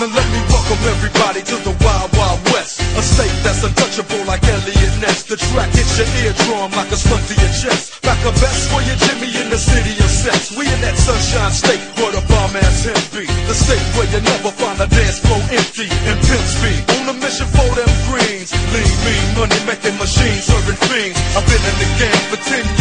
And let me Welcome everybody to the Wild Wild West. A state that's untouchable like Elliot Ness. The track hits your eardrum like a slug to your chest. Back a best for your Jimmy in the city of sex. We in that sunshine state where the bomb ass him be. The state where you never find a dance floor empty and pimp speed. On a mission for them greens. Lean, mean, money making machines serving fiends. I've been in the game for 10 years